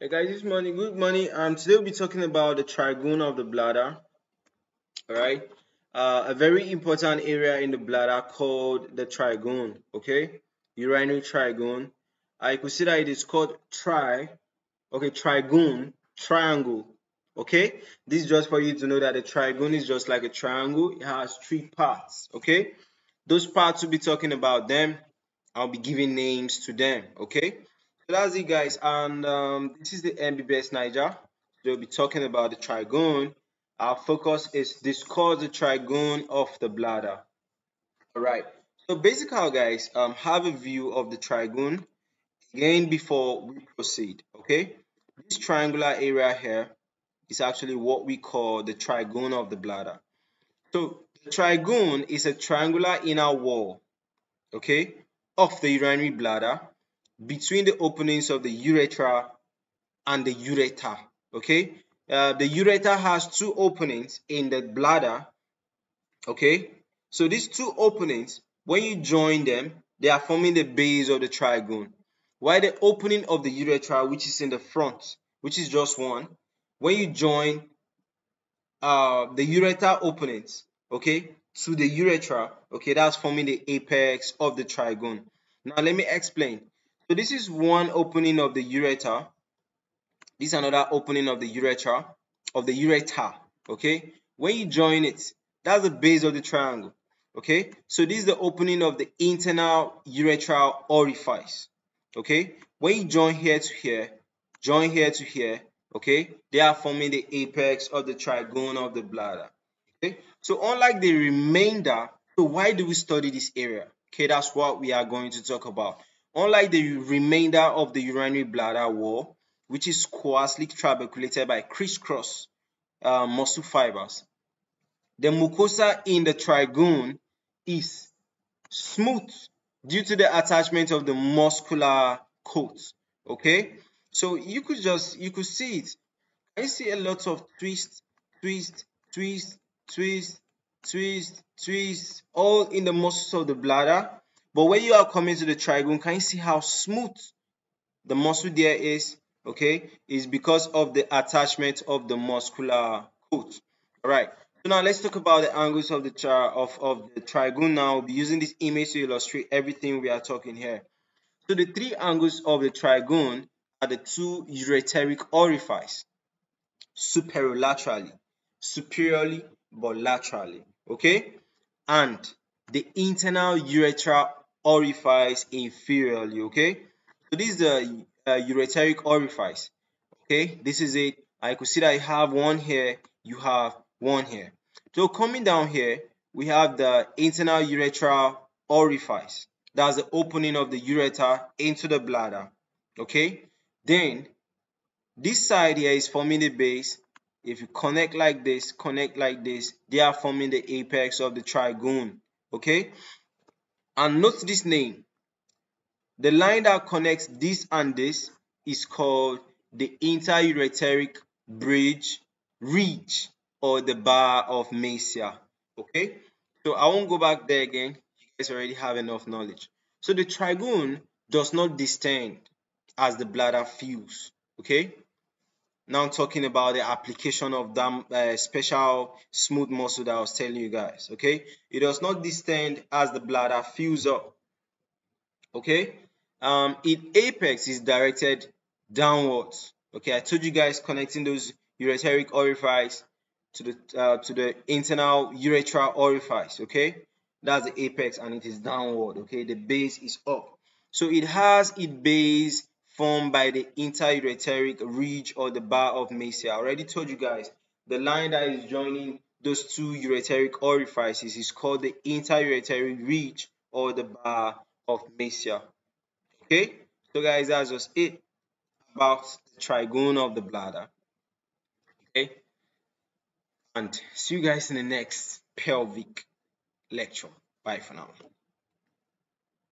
Hey guys, this morning, good morning. Um, today we'll be talking about the trigone of the bladder. All right, uh, a very important area in the bladder called the trigone. Okay, urinary trigone. I could see that it is called tri. Okay, trigone, triangle. Okay, this is just for you to know that the trigone is just like a triangle. It has three parts. Okay, those parts we'll be talking about them. I'll be giving names to them. Okay. So that's it guys and um, this is the MBBS NAIJA. We'll be talking about the trigone. Our focus is discuss the trigone of the bladder. Alright, so basically guys, um, have a view of the trigone again before we proceed, okay? This triangular area here is actually what we call the trigone of the bladder. So the trigone is a triangular inner wall, okay, of the urinary bladder between the openings of the urethra and the ureter. Okay, uh, the ureter has two openings in the bladder. Okay, so these two openings, when you join them, they are forming the base of the trigone. While the opening of the urethra, which is in the front, which is just one, when you join uh, the ureter openings, okay, to the urethra, okay, that's forming the apex of the trigone. Now let me explain. So this is one opening of the ureter. This is another opening of the urethra, of the ureter, okay? When you join it, that's the base of the triangle, okay? So this is the opening of the internal urethral orifice, okay? When you join here to here, join here to here, okay? They are forming the apex of the trigone of the bladder, okay? So unlike the remainder, so why do we study this area? Okay, that's what we are going to talk about. Unlike the remainder of the urinary bladder wall, which is coaxially trabeculated by crisscross uh, muscle fibers, the mucosa in the trigone is smooth due to the attachment of the muscular coat. Okay, so you could just you could see it. I see a lot of twist, twist, twist, twist, twist, twist, all in the muscles of the bladder but when you are coming to the trigone, can you see how smooth the muscle there is? Okay, is because of the attachment of the muscular coat. All right. So now let's talk about the angles of the of, of the trigone. Now we'll be using this image to illustrate everything we are talking here. So the three angles of the trigone are the two ureteric orifices, superolaterally, superiorly but laterally. Okay, and the internal urethral orifice inferiorly okay? So this is the uh, ureteric orifice okay? This is it. I could see that I have one here you have one here. So coming down here we have the internal urethral orifice. That's the opening of the ureter into the bladder okay? Then this side here is forming the base. If you connect like this connect like this they are forming the apex of the trigone okay and note this name. The line that connects this and this is called the interureteric bridge ridge or the bar of Mercier. Okay, so I won't go back there again. You guys already have enough knowledge. So the trigone does not distend as the bladder fills. Okay, now talking about the application of that uh, special smooth muscle that I was telling you guys. Okay, it does not distend as the bladder fills up. Okay, um, its apex is directed downwards. Okay, I told you guys connecting those ureteric orifice to the uh, to the internal urethral orifice. Okay, that's the apex and it is downward. Okay, the base is up. So it has its base formed by the interureteric ridge or the bar of Mercier. I already told you guys the line that is joining those two ureteric orifices is called the interureteric ridge or the bar of Mercier. Okay, so guys, that's just it about the trigone of the bladder. Okay, and see you guys in the next pelvic lecture. Bye for now.